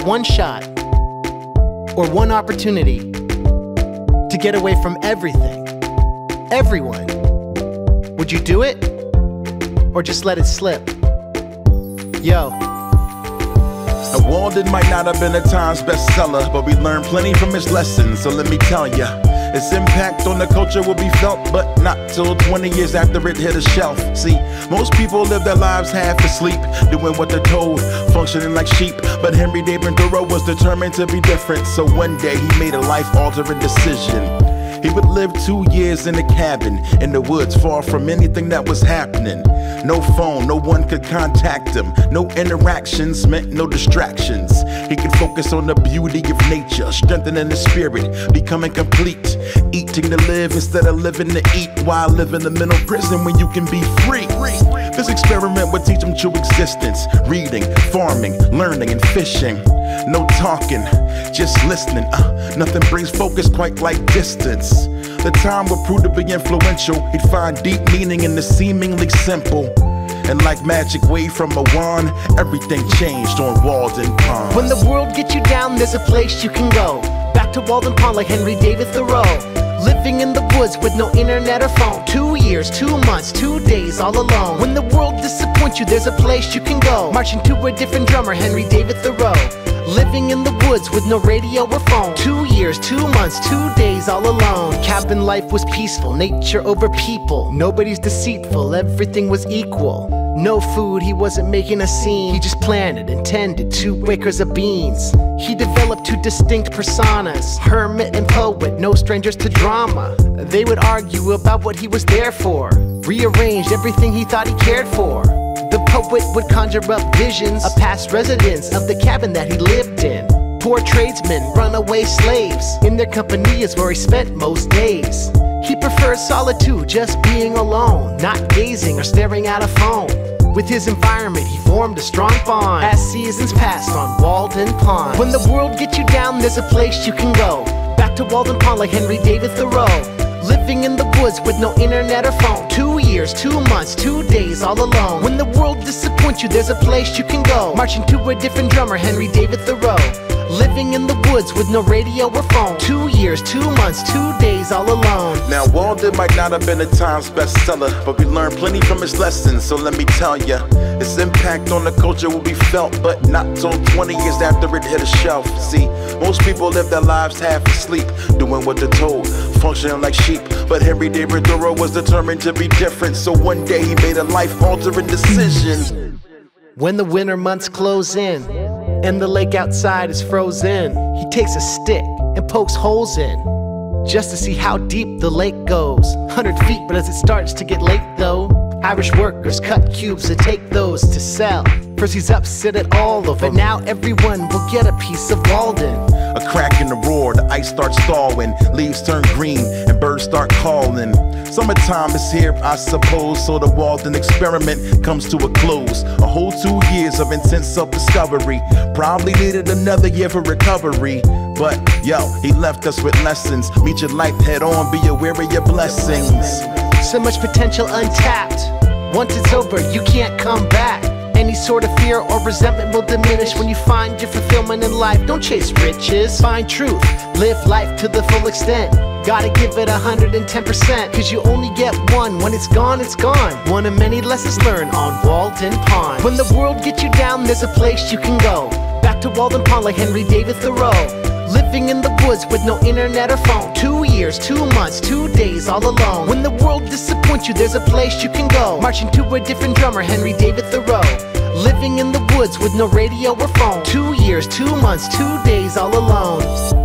one shot or one opportunity to get away from everything, everyone, would you do it or just let it slip? Yo. Now, Walden might not have been a Times bestseller, but we learned plenty from his lessons. So let me tell ya, its impact on the culture will be felt, but not till 20 years after it hit a shelf. See, most people live their lives half asleep, doing what they're told, functioning like sheep. But Henry David Thoreau was determined to be different, so one day he made a life-altering decision. He would live two years in a cabin in the woods, far from anything that was happening. No phone, no one could contact him. No interactions meant no distractions. He could focus on the beauty of nature, strengthening his spirit, becoming complete. Eating to live instead of living to eat while living in the mental prison when you can be free. This experiment would teach him true existence reading, farming, learning, and fishing. No talking, just listening. Uh, nothing brings focus quite like distance. The time would prove to be influential. He'd find deep meaning in the seemingly simple. And like magic wave from a wand, everything changed on Walden Pond. When the world gets you down, there's a place you can go. Back to Walden Pond like Henry David Thoreau. Living in the woods with no internet or phone. Two years, two months, two days all alone. When the world disappoints you, there's a place you can go. Marching to a different drummer, Henry David Thoreau. Living in the woods with no radio or phone. Two years, two months, two days all alone. Cabin life was peaceful, nature over people. Nobody's deceitful, everything was equal. No food, he wasn't making a scene. He just planted and tended two acres of beans. He developed two distinct personas hermit and poet, no strangers to drama. They would argue about what he was there for, rearranged everything he thought he cared for. Poet would conjure up visions of past residents of the cabin that he lived in. Poor tradesmen, runaway slaves. In their company is where he spent most days. He prefers solitude, just being alone, not gazing or staring at a phone. With his environment, he formed a strong bond as seasons passed on Walden Pond. When the world gets you down, there's a place you can go. Back to Walden Pond like Henry David Thoreau. Living in the woods with no internet or phone. Two years, two months, two days all alone. When the world disappoints you, there's a place you can go. Marching to a different drummer, Henry David Thoreau. Living in the woods with no radio or phone. Two years, two months, two days all alone. Now, Walden might not have been a Times bestseller, but we learned plenty from his lessons. So let me tell ya, its impact on the culture will be felt, but not till 20 years after it hit a shelf. See, most people live their lives half asleep, doing what they're told, functioning like sheep. But Henry David Thoreau was determined to be different, so one day he made a life altering decision. When the winter months close in and the lake outside is frozen, he takes a stick and pokes holes in just to see how deep the lake goes. 100 feet, but as it starts to get late though, Irish workers cut cubes to take those to sell. First he's upset at all of it. but now everyone will get a piece of Walden. A crack in the roar, the ice starts thawing, leaves turn green, and birds start calling. Summertime is here, I suppose, so the Walden experiment comes to a close. A whole two years of intense self discovery. Probably needed another year for recovery. But yo, he left us with lessons. Meet your life head on, be aware of your blessings. So much potential untapped. Once it's over, you can't come back. Any sort of fear or resentment will diminish when you find your fulfillment in life. Don't chase riches, find truth, live life to the full extent. Gotta give it 110%, cause you only get one. When it's gone, it's gone. One of many lessons learned on Walden Pond. When the world gets you down, there's a place you can go. Back to Walden Pond like Henry David Thoreau. Living in the woods with no internet or phone. Two years, two months, two days all alone. When the world disappoints you, there's a place you can go. Marching to a different drummer, Henry David Thoreau. Living in the woods with no radio or phone. Two years, two months, two days all alone.